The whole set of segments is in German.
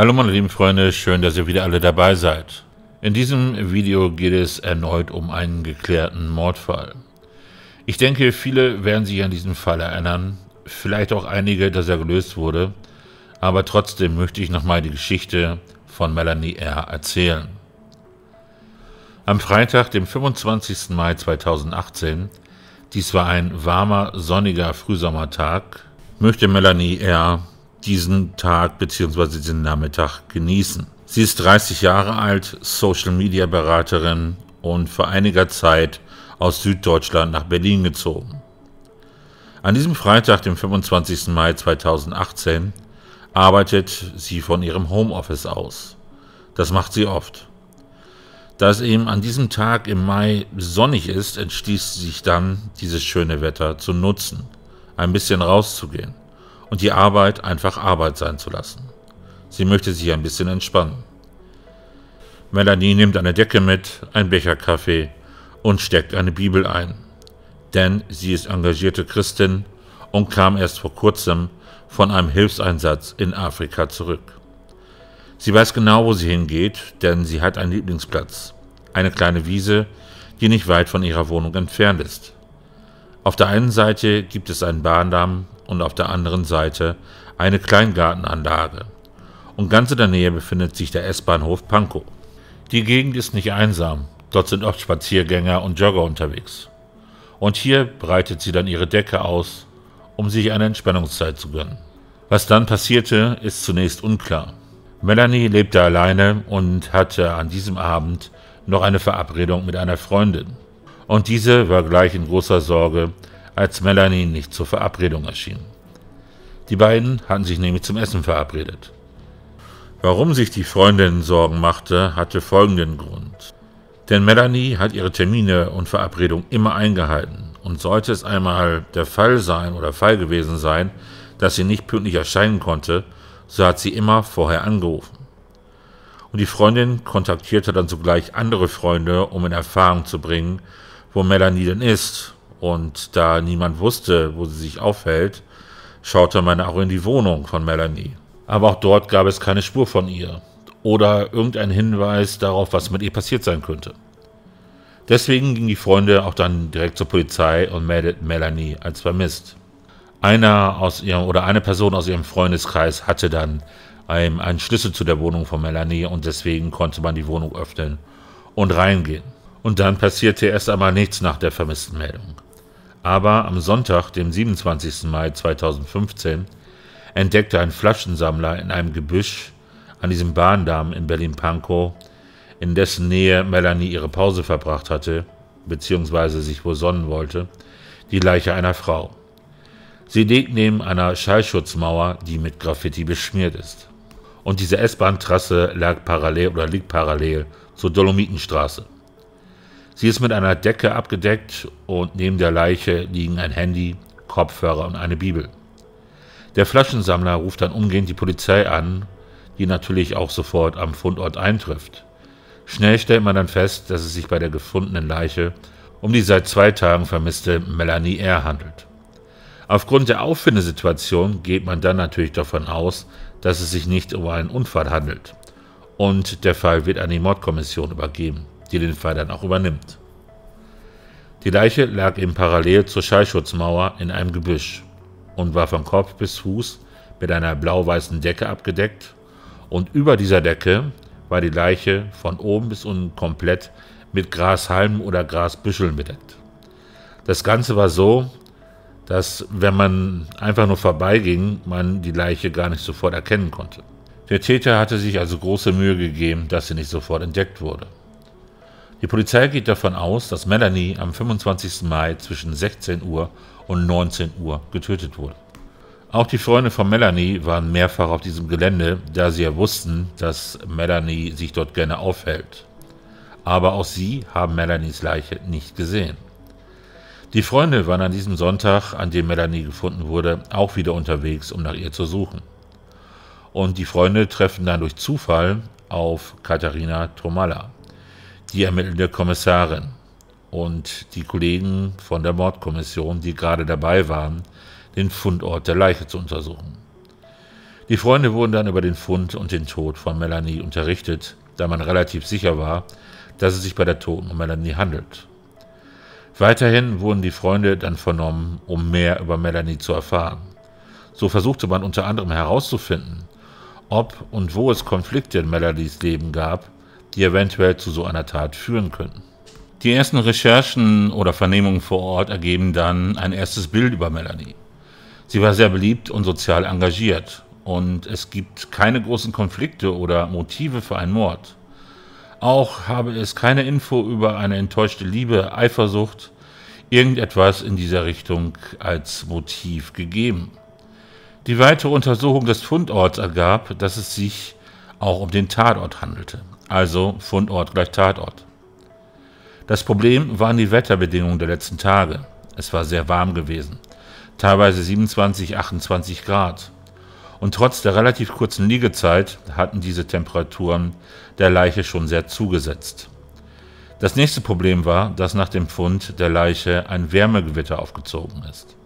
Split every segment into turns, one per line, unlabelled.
Hallo meine lieben Freunde, schön, dass ihr wieder alle dabei seid. In diesem Video geht es erneut um einen geklärten Mordfall. Ich denke, viele werden sich an diesen Fall erinnern, vielleicht auch einige, dass er gelöst wurde, aber trotzdem möchte ich nochmal die Geschichte von Melanie R. erzählen. Am Freitag, dem 25. Mai 2018, dies war ein warmer, sonniger Frühsommertag, möchte Melanie R. diesen Tag bzw. diesen Nachmittag genießen. Sie ist 30 Jahre alt, Social-Media-Beraterin und vor einiger Zeit aus Süddeutschland nach Berlin gezogen. An diesem Freitag, dem 25. Mai 2018, arbeitet sie von ihrem Homeoffice aus. Das macht sie oft. Da es eben an diesem Tag im Mai sonnig ist, entschließt sie sich dann, dieses schöne Wetter zu nutzen, ein bisschen rauszugehen und die Arbeit einfach Arbeit sein zu lassen. Sie möchte sich ein bisschen entspannen. Melanie nimmt eine Decke mit, ein Becher Kaffee und steckt eine Bibel ein. Denn sie ist engagierte Christin und kam erst vor kurzem von einem Hilfseinsatz in Afrika zurück. Sie weiß genau, wo sie hingeht, denn sie hat einen Lieblingsplatz. Eine kleine Wiese, die nicht weit von ihrer Wohnung entfernt ist. Auf der einen Seite gibt es einen Bahndamm und auf der anderen Seite eine Kleingartenanlage. Und ganz in der Nähe befindet sich der S-Bahnhof Pankow. Die Gegend ist nicht einsam, dort sind oft Spaziergänger und Jogger unterwegs. Und hier breitet sie dann ihre Decke aus, um sich eine Entspannungszeit zu gönnen. Was dann passierte, ist zunächst unklar. Melanie lebte alleine und hatte an diesem Abend noch eine Verabredung mit einer Freundin. Und diese war gleich in großer Sorge, als Melanie nicht zur Verabredung erschien. Die beiden hatten sich nämlich zum Essen verabredet. Warum sich die Freundin Sorgen machte, hatte folgenden Grund. Denn Melanie hat ihre Termine und Verabredungen immer eingehalten. Und sollte es einmal der Fall sein oder Fall gewesen sein, dass sie nicht pünktlich erscheinen konnte, so hat sie immer vorher angerufen. Und die Freundin kontaktierte dann sogleich andere Freunde, um in Erfahrung zu bringen, wo Melanie denn ist. Und da niemand wusste, wo sie sich aufhält, schaute man auch in die Wohnung von Melanie. Aber auch dort gab es keine Spur von ihr oder irgendein Hinweis darauf, was mit ihr passiert sein könnte. Deswegen gingen die Freunde auch dann direkt zur Polizei und meldeten Melanie als vermisst. Einer aus ihrem oder eine Person aus ihrem Freundeskreis hatte dann einen, einen Schlüssel zu der Wohnung von Melanie und deswegen konnte man die Wohnung öffnen und reingehen. Und dann passierte erst einmal nichts nach der vermissten Meldung. Aber am Sonntag, dem 27. Mai 2015, entdeckte ein Flaschensammler in einem Gebüsch an diesem Bahndamm in Berlin-Pankow, in dessen Nähe Melanie ihre Pause verbracht hatte, beziehungsweise sich wohl sonnen wollte, die Leiche einer Frau. Sie liegt neben einer Schallschutzmauer, die mit Graffiti beschmiert ist. Und diese S-Bahn-Trasse lag parallel oder liegt parallel zur Dolomitenstraße. Sie ist mit einer Decke abgedeckt und neben der Leiche liegen ein Handy, Kopfhörer und eine Bibel. Der Flaschensammler ruft dann umgehend die Polizei an, die natürlich auch sofort am Fundort eintrifft. Schnell stellt man dann fest, dass es sich bei der gefundenen Leiche um die seit zwei Tagen vermisste Melanie R. handelt. Aufgrund der Auffindesituation geht man dann natürlich davon aus, dass es sich nicht um einen Unfall handelt. Und der Fall wird an die Mordkommission übergeben, die den Fall dann auch übernimmt. Die Leiche lag eben parallel zur Schallschutzmauer in einem Gebüsch und war von Kopf bis Fuß mit einer blau-weißen Decke abgedeckt und über dieser Decke war die Leiche von oben bis unten komplett mit Grashalmen oder Grasbüscheln bedeckt. Das Ganze war so, dass, wenn man einfach nur vorbeiging, man die Leiche gar nicht sofort erkennen konnte. Der Täter hatte sich also große Mühe gegeben, dass sie nicht sofort entdeckt wurde. Die Polizei geht davon aus, dass Melanie am 25. Mai zwischen 16 Uhr und 19 Uhr getötet wurde. Auch die Freunde von Melanie waren mehrfach auf diesem Gelände, da sie ja wussten, dass Melanie sich dort gerne aufhält. Aber auch sie haben Melanies Leiche nicht gesehen. Die Freunde waren an diesem Sonntag, an dem Melanie gefunden wurde, auch wieder unterwegs, um nach ihr zu suchen. Und die Freunde treffen dann durch Zufall auf Katharina Tromalla, die ermittelnde Kommissarin, und die Kollegen von der Mordkommission, die gerade dabei waren, den Fundort der Leiche zu untersuchen. Die Freunde wurden dann über den Fund und den Tod von Melanie unterrichtet, da man relativ sicher war, dass es sich bei der Toten um Melanie handelt. Weiterhin wurden die Freunde dann vernommen, um mehr über Melanie zu erfahren. So versuchte man unter anderem herauszufinden, ob und wo es Konflikte in Melanies Leben gab, die eventuell zu so einer Tat führen könnten. Die ersten Recherchen oder Vernehmungen vor Ort ergeben dann ein erstes Bild über Melanie. Sie war sehr beliebt und sozial engagiert und es gibt keine großen Konflikte oder Motive für einen Mord. Auch habe es keine Info über eine enttäuschte Liebe, Eifersucht, irgendetwas in dieser Richtung als Motiv gegeben. Die weitere Untersuchung des Fundorts ergab, dass es sich auch um den Tatort handelte, also Fundort gleich Tatort. Das Problem waren die Wetterbedingungen der letzten Tage. Es war sehr warm gewesen, teilweise 27, 28 Grad. Und trotz der relativ kurzen Liegezeit hatten diese Temperaturen der Leiche schon sehr zugesetzt. Das nächste Problem war, dass nach dem Fund der Leiche ein Wärmegewitter aufgezogen ist.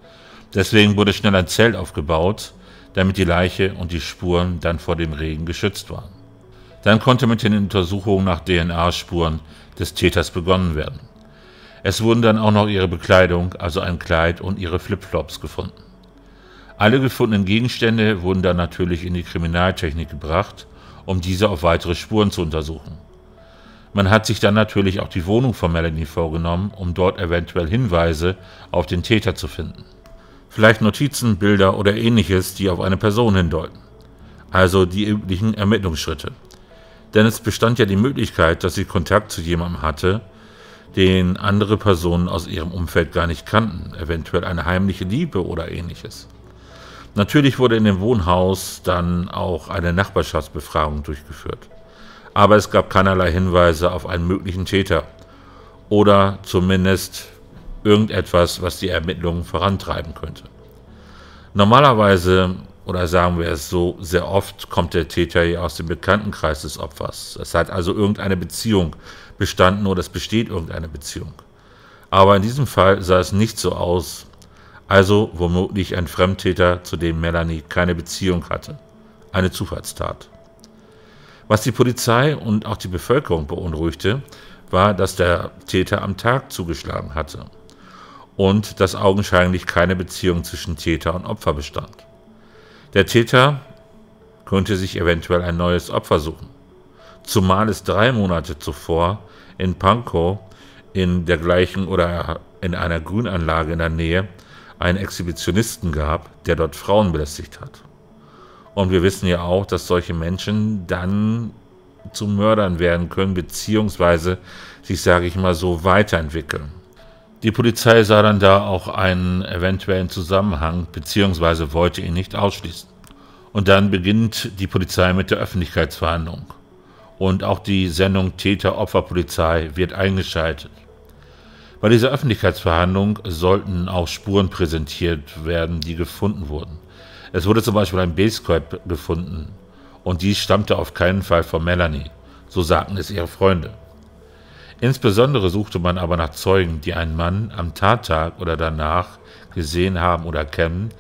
Deswegen wurde schnell ein Zelt aufgebaut, damit die Leiche und die Spuren dann vor dem Regen geschützt waren. Dann konnte mit den Untersuchungen nach DNA-Spuren des Täters begonnen werden. Es wurden dann auch noch ihre Bekleidung, also ein Kleid und ihre Flipflops gefunden. Alle gefundenen Gegenstände wurden dann natürlich in die Kriminaltechnik gebracht, um diese auf weitere Spuren zu untersuchen. Man hat sich dann natürlich auch die Wohnung von Melanie vorgenommen, um dort eventuell Hinweise auf den Täter zu finden. Vielleicht Notizen, Bilder oder ähnliches, die auf eine Person hindeuten. Also die üblichen Ermittlungsschritte. Denn es bestand ja die Möglichkeit, dass sie Kontakt zu jemandem hatte, den andere Personen aus ihrem Umfeld gar nicht kannten, eventuell eine heimliche Liebe oder ähnliches. Natürlich wurde in dem Wohnhaus dann auch eine Nachbarschaftsbefragung durchgeführt. Aber es gab keinerlei Hinweise auf einen möglichen Täter oder zumindest irgendetwas, was die Ermittlungen vorantreiben könnte. Normalerweise, oder sagen wir es so, sehr oft kommt der Täter hier aus dem Bekanntenkreis des Opfers. Es hat also irgendeine Beziehung bestanden oder es besteht irgendeine Beziehung. Aber in diesem Fall sah es nicht so aus, also womöglich ein Fremdtäter, zu dem Melanie keine Beziehung hatte. Eine Zufallstat. Was die Polizei und auch die Bevölkerung beunruhigte, war, dass der Täter am Tag zugeschlagen hatte und dass augenscheinlich keine Beziehung zwischen Täter und Opfer bestand. Der Täter könnte sich eventuell ein neues Opfer suchen, zumal es drei Monate zuvor in Pankow in der gleichen oder in einer Grünanlage in der Nähe einen Exhibitionisten gab, der dort Frauen belästigt hat. Und wir wissen ja auch, dass solche Menschen dann zu Mördern werden können, beziehungsweise sich, sage ich mal, so weiterentwickeln. Die Polizei sah dann da auch einen eventuellen Zusammenhang, beziehungsweise wollte ihn nicht ausschließen. Und dann beginnt die Polizei mit der Öffentlichkeitsverhandlung. Und auch die Sendung Täter-Opfer-Polizei wird eingeschaltet. Bei dieser Öffentlichkeitsverhandlung sollten auch Spuren präsentiert werden, die gefunden wurden. Es wurde zum Beispiel ein Basecap gefunden und dies stammte auf keinen Fall von Melanie, so sagten es ihre Freunde. Insbesondere suchte man aber nach Zeugen, die einen Mann am Tattag oder danach gesehen haben oder kennen,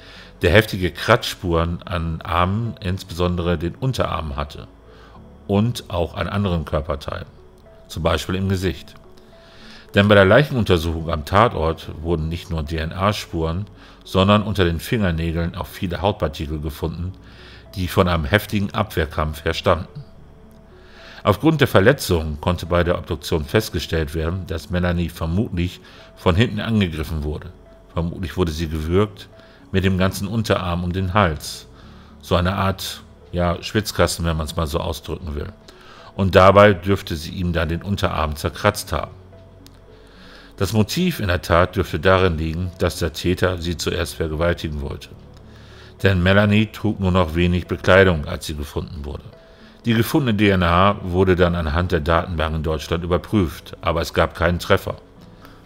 der heftige Kratzspuren an Armen, insbesondere den Unterarmen hatte und auch an anderen Körperteilen, zum Beispiel im Gesicht. Denn bei der Leichenuntersuchung am Tatort wurden nicht nur DNA-Spuren, sondern unter den Fingernägeln auch viele Hautpartikel gefunden, die von einem heftigen Abwehrkampf her stammten. Aufgrund der Verletzungen konnte bei der Obduktion festgestellt werden, dass Melanie vermutlich von hinten angegriffen wurde. Vermutlich wurde sie gewürgt mit dem ganzen Unterarm um den Hals. So eine Art, ja, Schwitzkasten, wenn man es mal so ausdrücken will. Und dabei dürfte sie ihm dann den Unterarm zerkratzt haben. Das Motiv in der Tat dürfte darin liegen, dass der Täter sie zuerst vergewaltigen wollte. Denn Melanie trug nur noch wenig Bekleidung, als sie gefunden wurde. Die gefundene DNA wurde dann anhand der Datenbank in Deutschland überprüft, aber es gab keinen Treffer.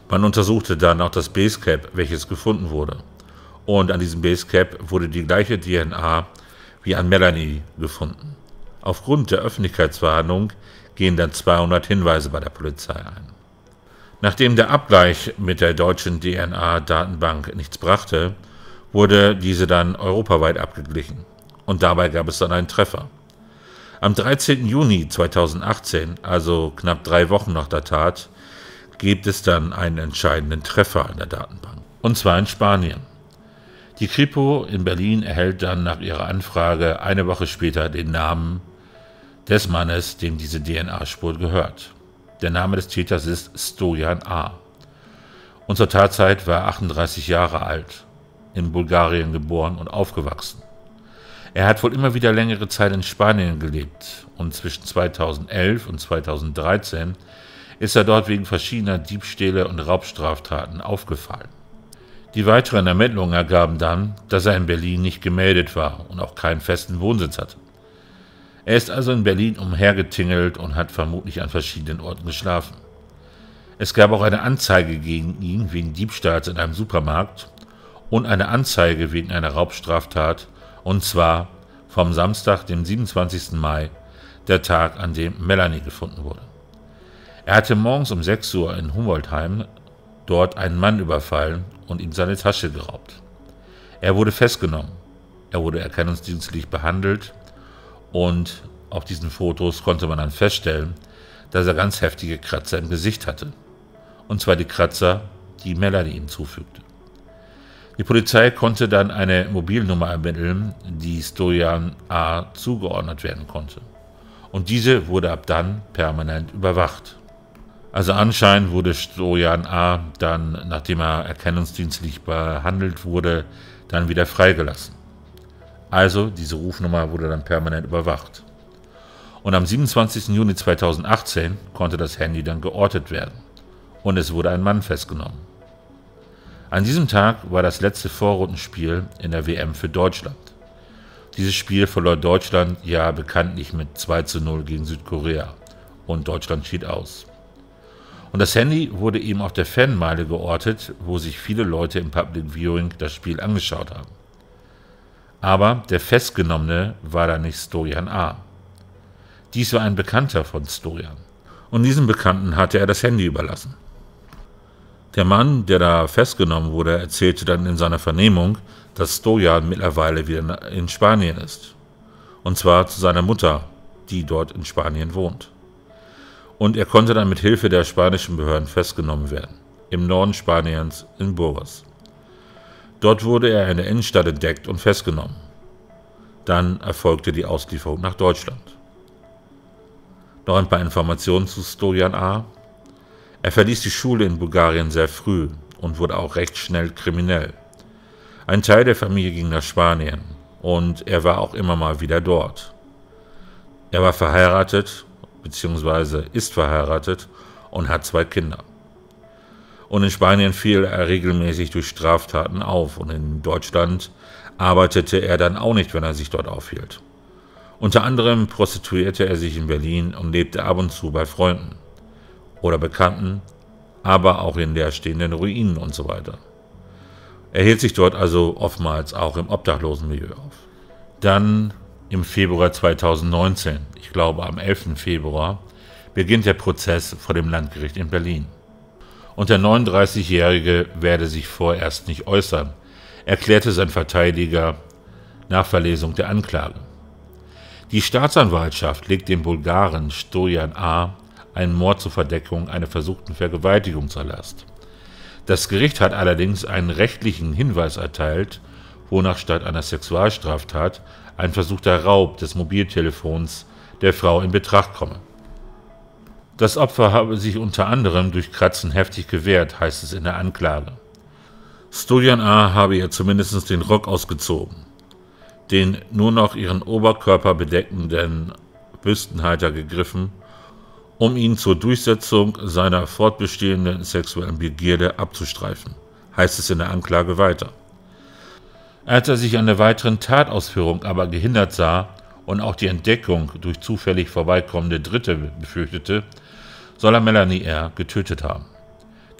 Man untersuchte dann auch das Basecap, welches gefunden wurde. Und an diesem Basecap wurde die gleiche DNA wie an Melanie gefunden. Aufgrund der Öffentlichkeitsverhandlung gehen dann 200 Hinweise bei der Polizei ein. Nachdem der Abgleich mit der deutschen DNA-Datenbank nichts brachte, wurde diese dann europaweit abgeglichen. und dabei gab es dann einen Treffer. Am 13. Juni 2018, also knapp drei Wochen nach der Tat, gibt es dann einen entscheidenden Treffer in der Datenbank. Und zwar in Spanien. Die Kripo in Berlin erhält dann nach ihrer Anfrage eine Woche später den Namen des Mannes, dem diese DNA-Spur gehört. Der Name des Täters ist Stojan A. Und zur Tatzeit war er 38 Jahre alt, in Bulgarien geboren und aufgewachsen. Er hat wohl immer wieder längere Zeit in Spanien gelebt und zwischen 2011 und 2013 ist er dort wegen verschiedener Diebstähle und Raubstraftaten aufgefallen. Die weiteren Ermittlungen ergaben dann, dass er in Berlin nicht gemeldet war und auch keinen festen Wohnsitz hatte. Er ist also in Berlin umhergetingelt und hat vermutlich an verschiedenen Orten geschlafen. Es gab auch eine Anzeige gegen ihn wegen Diebstahls in einem Supermarkt und eine Anzeige wegen einer Raubstraftat und zwar vom Samstag, dem 27. Mai, der Tag, an dem Melanie gefunden wurde. Er hatte morgens um 6 Uhr in Humboldtheim dort einen Mann überfallen und ihm seine Tasche geraubt. Er wurde festgenommen. Er wurde erkennungsdienstlich behandelt und auf diesen Fotos konnte man dann feststellen, dass er ganz heftige Kratzer im Gesicht hatte. Und zwar die Kratzer, die Melanie ihm zufügte. Die Polizei konnte dann eine Mobilnummer ermitteln, die Stojan A. zugeordnet werden konnte. Und diese wurde ab dann permanent überwacht. Also anscheinend wurde Stojan A. dann, nachdem er erkennungsdienstlich behandelt wurde, dann wieder freigelassen. Also diese Rufnummer wurde dann permanent überwacht. Und am 27. Juni 2018 konnte das Handy dann geortet werden. Und es wurde ein Mann festgenommen. An diesem Tag war das letzte Vorrundenspiel in der WM für Deutschland. Dieses Spiel verlor Deutschland ja bekanntlich mit 2 zu 0 gegen Südkorea und Deutschland schied aus. Und das Handy wurde eben auf der Fanmeile geortet, wo sich viele Leute im Public Viewing das Spiel angeschaut haben. Aber der Festgenommene war da nicht Stojan A. Dies war ein Bekannter von Stojan. Und diesem Bekannten hatte er das Handy überlassen. Der Mann, der da festgenommen wurde, erzählte dann in seiner Vernehmung, dass Stojan mittlerweile wieder in Spanien ist. Und zwar zu seiner Mutter, die dort in Spanien wohnt. Und er konnte dann mit Hilfe der spanischen Behörden festgenommen werden, im Norden Spaniens in Burgos. Dort wurde er in der Innenstadt entdeckt und festgenommen. Dann erfolgte die Auslieferung nach Deutschland. Noch ein paar Informationen zu Stojan A. Er verließ die Schule in Bulgarien sehr früh und wurde auch recht schnell kriminell. Ein Teil der Familie ging nach Spanien und er war auch immer mal wieder dort. Er war verheiratet bzw. ist verheiratet und hat zwei Kinder. Und in Spanien fiel er regelmäßig durch Straftaten auf und in Deutschland arbeitete er dann auch nicht, wenn er sich dort aufhielt. Unter anderem prostituierte er sich in Berlin und lebte ab und zu bei Freunden oder Bekannten, aber auch in leerstehenden Ruinen und so weiter. Er hielt sich dort also oftmals auch im Obdachlosenmilieu auf. Dann im Februar 2019, ich glaube am 11. Februar, beginnt der Prozess vor dem Landgericht in Berlin. Und der 39-Jährige werde sich vorerst nicht äußern, erklärte sein Verteidiger nach Verlesung der Anklage. Die Staatsanwaltschaft legt dem Bulgaren Stojan A einen Mord zur Verdeckung einer versuchten Vergewaltigung zur Last. Das Gericht hat allerdings einen rechtlichen Hinweis erteilt, wonach statt einer Sexualstraftat ein versuchter Raub des Mobiltelefons der Frau in Betracht komme. Das Opfer habe sich unter anderem durch Kratzen heftig gewehrt, heißt es in der Anklage. Stojan A. habe ihr zumindest den Rock ausgezogen, den nur noch ihren Oberkörper bedeckenden Büstenhalter gegriffen um ihn zur Durchsetzung seiner fortbestehenden sexuellen Begierde abzustreifen, heißt es in der Anklage weiter. Als er sich an der weiteren Tatausführung aber gehindert sah und auch die Entdeckung durch zufällig vorbeikommende Dritte befürchtete, soll er Melanie R. getötet haben.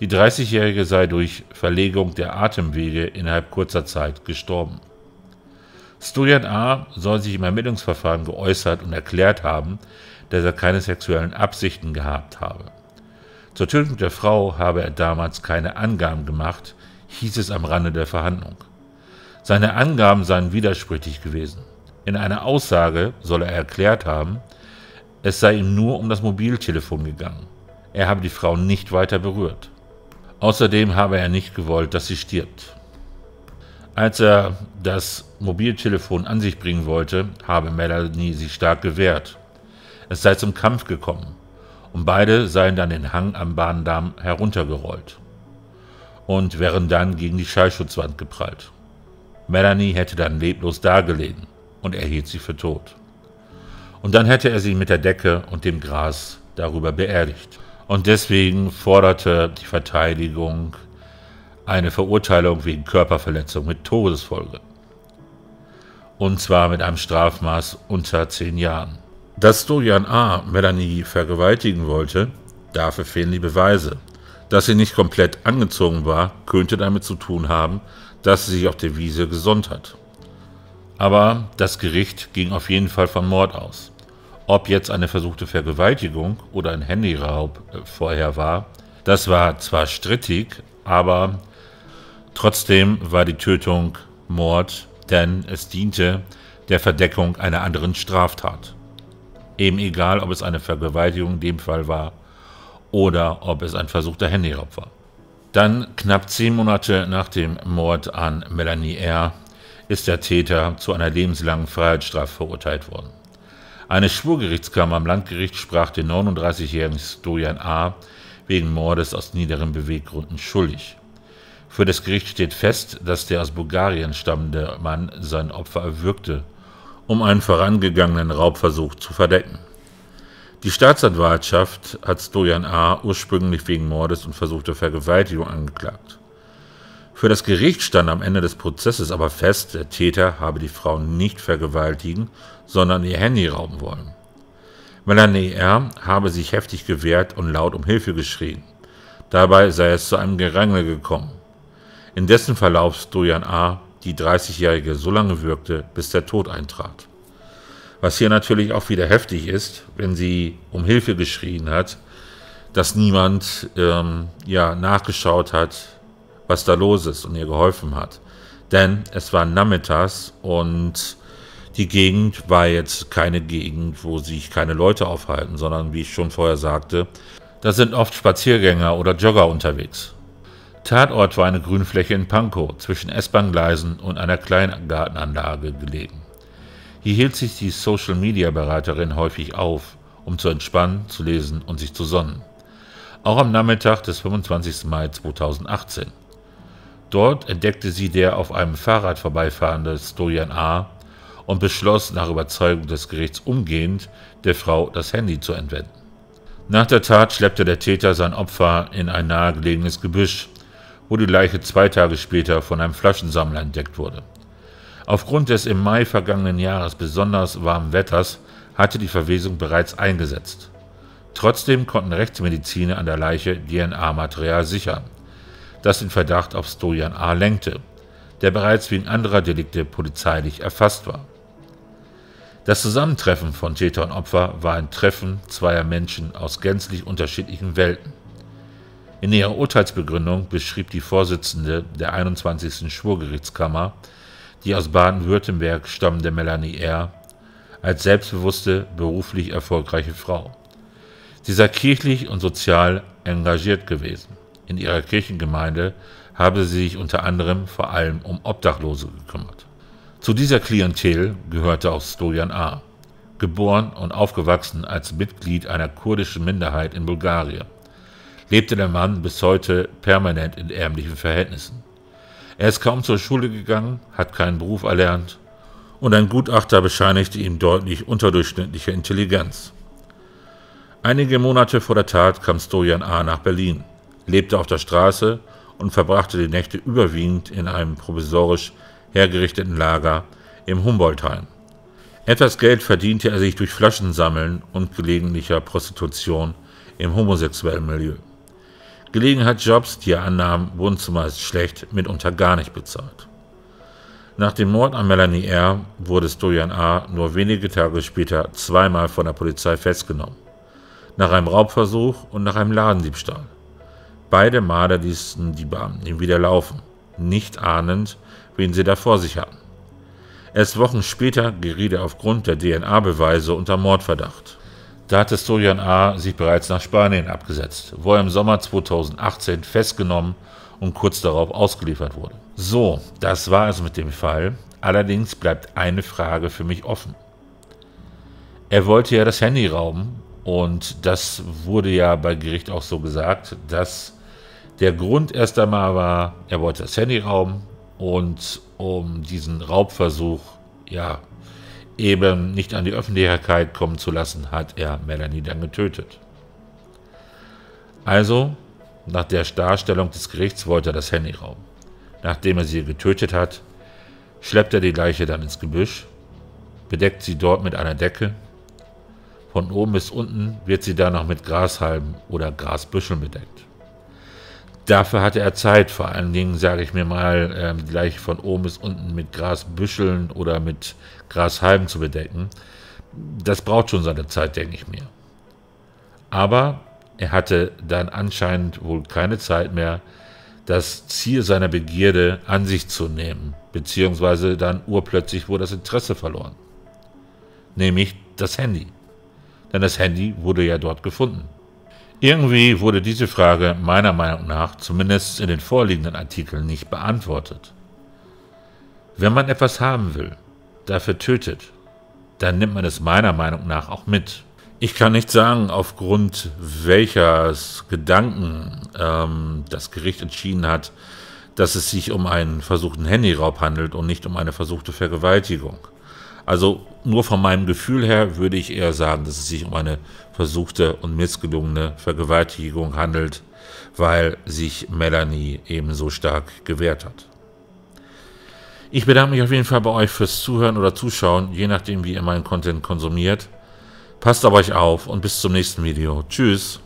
Die 30-Jährige sei durch Verlegung der Atemwege innerhalb kurzer Zeit gestorben. Stojan A. soll sich im Ermittlungsverfahren geäußert und erklärt haben, dass er keine sexuellen Absichten gehabt habe. Zur Tötung der Frau habe er damals keine Angaben gemacht, hieß es am Rande der Verhandlung. Seine Angaben seien widersprüchlich gewesen. In einer Aussage soll er erklärt haben, es sei ihm nur um das Mobiltelefon gegangen. Er habe die Frau nicht weiter berührt. Außerdem habe er nicht gewollt, dass sie stirbt. Als er das Mobiltelefon an sich bringen wollte, habe Melanie sich stark gewehrt. Es sei zum Kampf gekommen und beide seien dann den Hang am Bahndamm heruntergerollt und wären dann gegen die Schallschutzwand geprallt. Melanie hätte dann leblos dagelegen und er hielt sie für tot. Und dann hätte er sie mit der Decke und dem Gras darüber beerdigt. Und deswegen forderte die Verteidigung eine Verurteilung wegen Körperverletzung mit Todesfolge. Und zwar mit einem Strafmaß unter zehn Jahren. Dass Dorian A. Melanie vergewaltigen wollte, dafür fehlen die Beweise. Dass sie nicht komplett angezogen war, könnte damit zu tun haben, dass sie sich auf der Wiese gesonnt hat. Aber das Gericht ging auf jeden Fall von Mord aus. Ob jetzt eine versuchte Vergewaltigung oder ein Handyraub äh, vorher war, das war zwar strittig, aber Trotzdem war die Tötung Mord, denn es diente der Verdeckung einer anderen Straftat. Eben egal, ob es eine Vergewaltigung in dem Fall war oder ob es ein versuchter Handyraub war. Dann, knapp zehn Monate nach dem Mord an Melanie R., ist der Täter zu einer lebenslangen Freiheitsstrafe verurteilt worden. Eine Schwurgerichtskammer am Landgericht sprach den 39-jährigen Stojan A. wegen Mordes aus niederen Beweggründen schuldig. Für das Gericht steht fest, dass der aus Bulgarien stammende Mann sein Opfer erwürgte, um einen vorangegangenen Raubversuch zu verdecken. Die Staatsanwaltschaft hat Stojan A. ursprünglich wegen Mordes und versuchter Vergewaltigung angeklagt. Für das Gericht stand am Ende des Prozesses aber fest, der Täter habe die Frau nicht vergewaltigen, sondern ihr Handy rauben wollen. Melanie R. habe sich heftig gewehrt und laut um Hilfe geschrien. Dabei sei es zu einem Gerangel gekommen. In dessen Verlauf Stojan A. die 30-Jährige so lange wirkte, bis der Tod eintrat. Was hier natürlich auch wieder heftig ist, wenn sie um Hilfe geschrien hat, dass niemand ähm, ja, nachgeschaut hat, was da los ist und ihr geholfen hat. Denn es war nachmittags und die Gegend war jetzt keine Gegend, wo sich keine Leute aufhalten, sondern wie ich schon vorher sagte, da sind oft Spaziergänger oder Jogger unterwegs. Tatort war eine Grünfläche in Pankow zwischen S-Bahn-Gleisen und einer Kleingartenanlage gelegen. Hier hielt sich die Social-Media-Beraterin häufig auf, um zu entspannen, zu lesen und sich zu sonnen. Auch am Nachmittag des 25. Mai 2018. Dort entdeckte sie der auf einem Fahrrad vorbeifahrende Stojan A. und beschloss nach Überzeugung des Gerichts umgehend, der Frau das Handy zu entwenden. Nach der Tat schleppte der Täter sein Opfer in ein nahegelegenes Gebüsch, wo die Leiche zwei Tage später von einem Flaschensammler entdeckt wurde. Aufgrund des im Mai vergangenen Jahres besonders warmen Wetters hatte die Verwesung bereits eingesetzt. Trotzdem konnten Rechtsmediziner an der Leiche DNA-Material sichern, das den Verdacht auf Stojan A. lenkte, der bereits wegen anderer Delikte polizeilich erfasst war. Das Zusammentreffen von Täter und Opfer war ein Treffen zweier Menschen aus gänzlich unterschiedlichen Welten. In ihrer Urteilsbegründung beschrieb die Vorsitzende der 21. Schwurgerichtskammer die aus Baden-Württemberg stammende Melanie R. als selbstbewusste, beruflich erfolgreiche Frau. Sie sei kirchlich und sozial engagiert gewesen. In ihrer Kirchengemeinde habe sie sich unter anderem vor allem um Obdachlose gekümmert. Zu dieser Klientel gehörte auch Stojan A., geboren und aufgewachsen als Mitglied einer kurdischen Minderheit in Bulgarien lebte der Mann bis heute permanent in ärmlichen Verhältnissen. Er ist kaum zur Schule gegangen, hat keinen Beruf erlernt und ein Gutachter bescheinigte ihm deutlich unterdurchschnittliche Intelligenz. Einige Monate vor der Tat kam Stojan A. nach Berlin, lebte auf der Straße und verbrachte die Nächte überwiegend in einem provisorisch hergerichteten Lager im Humboldtheim. Etwas Geld verdiente er sich durch Flaschensammeln und gelegentlicher Prostitution im homosexuellen Milieu. Gelegenheitsjobs, die er annahm, wurden zumeist schlecht, mitunter gar nicht bezahlt. Nach dem Mord an Melanie R. wurde Stojan A. nur wenige Tage später zweimal von der Polizei festgenommen. Nach einem Raubversuch und nach einem Ladendiebstahl. Beide Male ließen die Beamten ihn wieder laufen, nicht ahnend, wen sie da vor sich hatten. Erst Wochen später geriet er aufgrund der DNA-Beweise unter Mordverdacht. Da hatte Stojan A. sich bereits nach Spanien abgesetzt, wo er im Sommer 2018 festgenommen und kurz darauf ausgeliefert wurde. So, das war es mit dem Fall. Allerdings bleibt eine Frage für mich offen. Er wollte ja das Handy rauben und das wurde ja bei Gericht auch so gesagt, dass der Grund erst einmal war, er wollte das Handy rauben und um diesen Raubversuch ja eben nicht an die Öffentlichkeit kommen zu lassen, hat er Melanie dann getötet. Also, nach der Darstellung des Gerichts wollte er das Handy rauben. Nachdem er sie getötet hat, schleppt er die Leiche dann ins Gebüsch, bedeckt sie dort mit einer Decke. Von oben bis unten wird sie dann noch mit Grashalmen oder Grasbüscheln bedeckt. Dafür hatte er Zeit, vor allen Dingen, sage ich mir mal, ähm, gleich von oben bis unten mit Grasbüscheln oder mit Grashalmen zu bedecken. Das braucht schon seine Zeit, denke ich mir. Aber er hatte dann anscheinend wohl keine Zeit mehr, das Ziel seiner Begierde an sich zu nehmen, beziehungsweise dann urplötzlich wurde das Interesse verloren. Nämlich das Handy. Denn das Handy wurde ja dort gefunden. Irgendwie wurde diese Frage meiner Meinung nach zumindest in den vorliegenden Artikeln nicht beantwortet. Wenn man etwas haben will, dafür tötet, dann nimmt man es meiner Meinung nach auch mit. Ich kann nicht sagen, aufgrund welches Gedanken ähm, das Gericht entschieden hat, dass es sich um einen versuchten Handyraub handelt und nicht um eine versuchte Vergewaltigung. Also nur von meinem Gefühl her würde ich eher sagen, dass es sich um eine versuchte und missgelungene Vergewaltigung handelt, weil sich Melanie ebenso stark gewehrt hat. Ich bedanke mich auf jeden Fall bei euch fürs Zuhören oder Zuschauen, je nachdem wie ihr meinen Content konsumiert. Passt auf euch auf und bis zum nächsten Video. Tschüss.